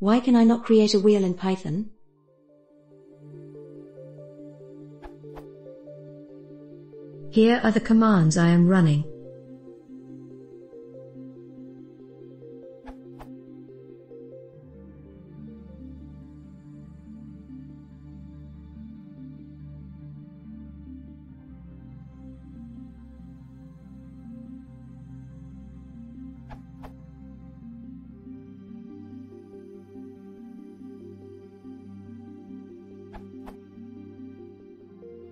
Why can I not create a wheel in Python? Here are the commands I am running.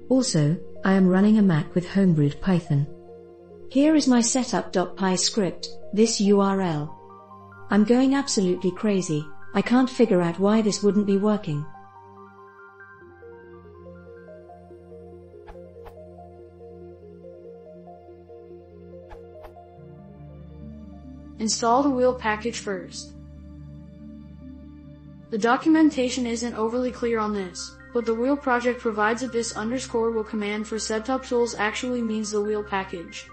Also, I am running a Mac with homebrewed Python. Here is my setup.py script, this URL. I'm going absolutely crazy, I can't figure out why this wouldn't be working. Install the wheel package first. The documentation isn't overly clear on this, but the wheel project provides a this underscore wheel command for setup tools actually means the wheel package.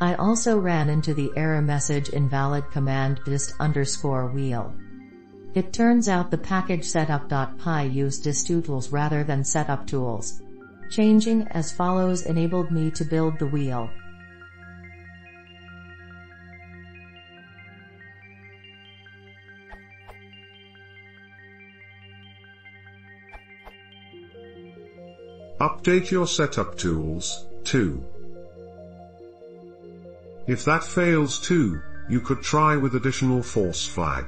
I also ran into the error message invalid command dist underscore wheel. It turns out the package setup.py used distutils rather than setup tools. Changing as follows enabled me to build the wheel. Update your setup tools, too. If that fails too, you could try with additional force flag.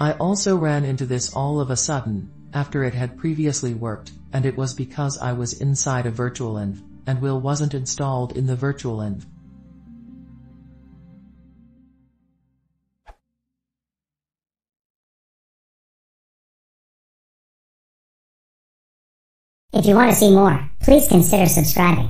I also ran into this all of a sudden, after it had previously worked, and it was because I was inside a virtualenv, and wheel wasn't installed in the virtualenv. If you want to see more, please consider subscribing.